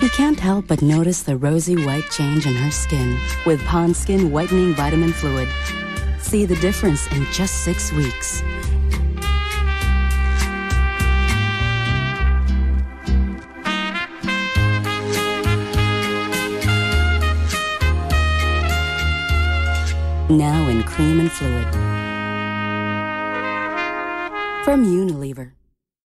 We can't help but notice the rosy white change in her skin with Pond's Skin Whitening Vitamin Fluid. See the difference in just six weeks. Now in cream and fluid. From Unilever.